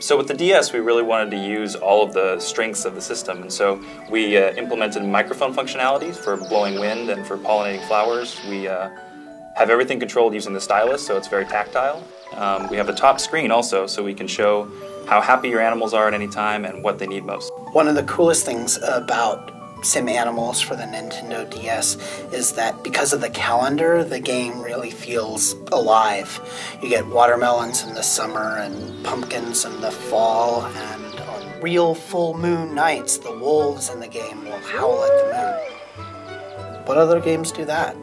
So with the DS, we really wanted to use all of the strengths of the system, and so we uh, implemented microphone functionalities for blowing wind and for pollinating flowers. We uh, have everything controlled using the stylus, so it's very tactile. Um, we have the top screen also, so we can show how happy your animals are at any time and what they need most. One of the coolest things about SimAnimals for the Nintendo DS is that because of the calendar, the game really feels alive. You get watermelons in the summer and pumpkins in the fall, and on real full moon nights, the wolves in the game will howl at the moon. What other games do that?